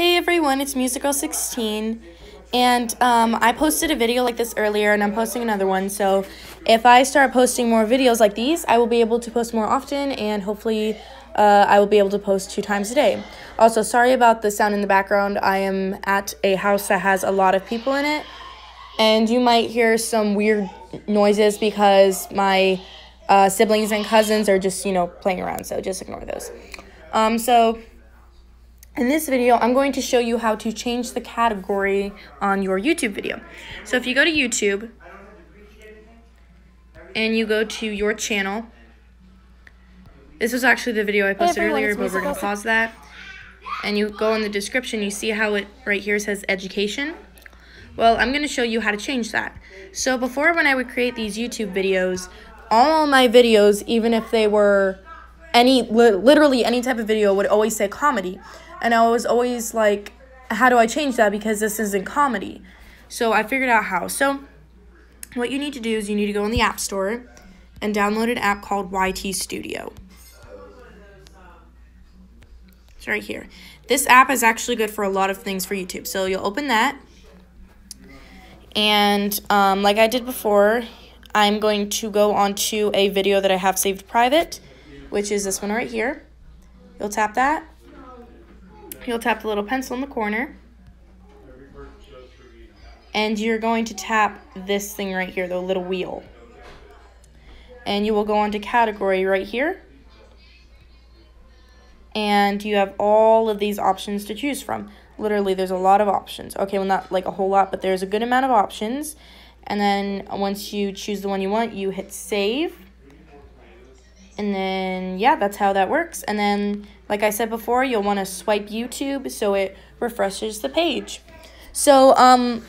Hey everyone, it's Musical16, and um, I posted a video like this earlier, and I'm posting another one, so if I start posting more videos like these, I will be able to post more often, and hopefully uh, I will be able to post two times a day. Also, sorry about the sound in the background, I am at a house that has a lot of people in it, and you might hear some weird noises because my uh, siblings and cousins are just, you know, playing around, so just ignore those. Um, so... In this video, I'm going to show you how to change the category on your YouTube video. So if you go to YouTube and you go to your channel, this was actually the video I posted earlier, but we're going to pause that. And you go in the description, you see how it right here says education. Well, I'm going to show you how to change that. So before when I would create these YouTube videos, all my videos, even if they were any literally any type of video would always say comedy and I was always like, how do I change that? Because this isn't comedy. So I figured out how. So what you need to do is you need to go in the App Store and download an app called YT Studio. It's right here. This app is actually good for a lot of things for YouTube. So you'll open that. And um, like I did before, I'm going to go onto a video that I have saved private, which is this one right here. You'll tap that. You'll tap the little pencil in the corner. And you're going to tap this thing right here, the little wheel. And you will go on to category right here. And you have all of these options to choose from. Literally, there's a lot of options. Okay, well, not like a whole lot, but there's a good amount of options. And then once you choose the one you want, you hit save. And then, yeah, that's how that works. And then, like I said before, you'll want to swipe YouTube so it refreshes the page. So, um,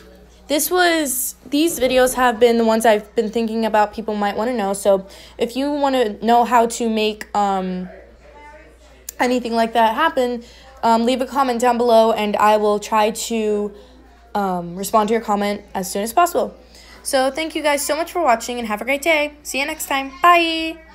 this was, these videos have been the ones I've been thinking about people might want to know. So, if you want to know how to make, um, anything like that happen, um, leave a comment down below and I will try to, um, respond to your comment as soon as possible. So, thank you guys so much for watching and have a great day. See you next time. Bye!